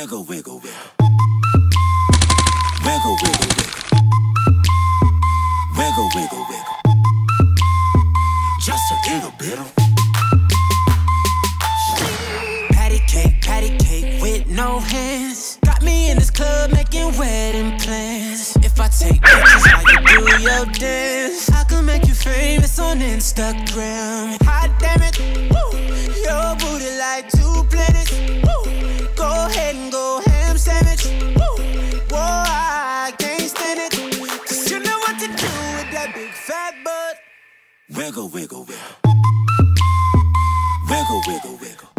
Wiggle, wiggle, wiggle. Wiggle, wiggle, wiggle. Wiggle, wiggle, wiggle. Just a little bit of. Patty cake, patty cake with no hands. Got me in this club making wedding plans. If I take pictures while you do your dance, I can make you famous on Instagram. Hot damn it, woo. Your booty like two planets. Fat butt. Wiggle, wiggle, wiggle. Wiggle, wiggle, wiggle.